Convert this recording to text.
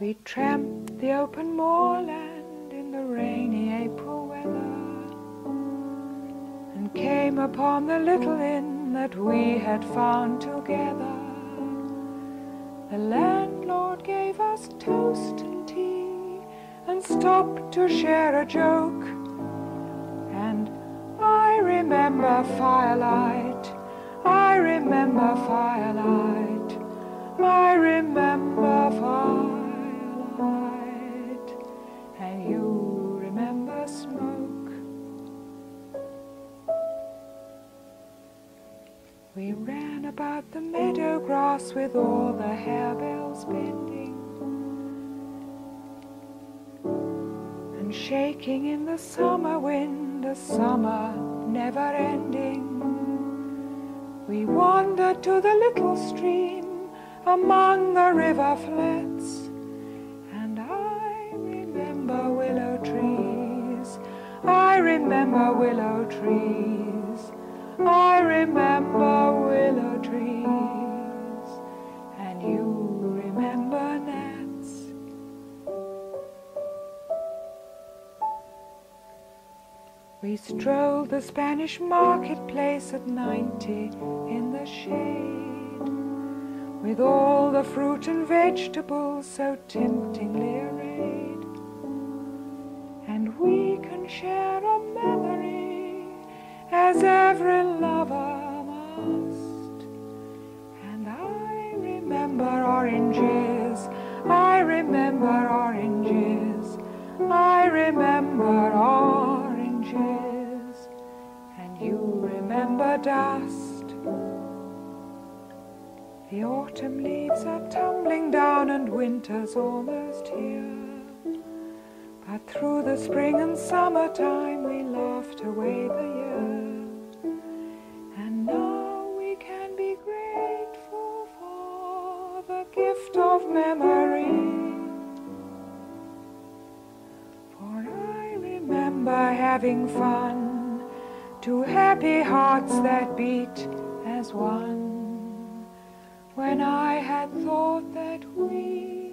We tramped the open moorland in the rainy April weather and came upon the little inn that we had found together. The landlord gave us toast and tea and stopped to share a joke. And I remember firelight, I remember firelight, We ran about the meadow grass with all the harebells bending and shaking in the summer wind, a summer never ending. We wandered to the little stream among the river flats, and I remember willow trees. I remember willow trees. I remember willow trees, and you remember gnats. We strolled the Spanish marketplace at ninety in the shade, with all the fruit and vegetables so temptingly arrayed. And we can share remember oranges, I remember oranges, I remember oranges, and you remember dust. The autumn leaves are tumbling down and winter's almost here. But through the spring and summertime we laughed away the year. Gift of memory. For I remember having fun two happy hearts that beat as one when I had thought that we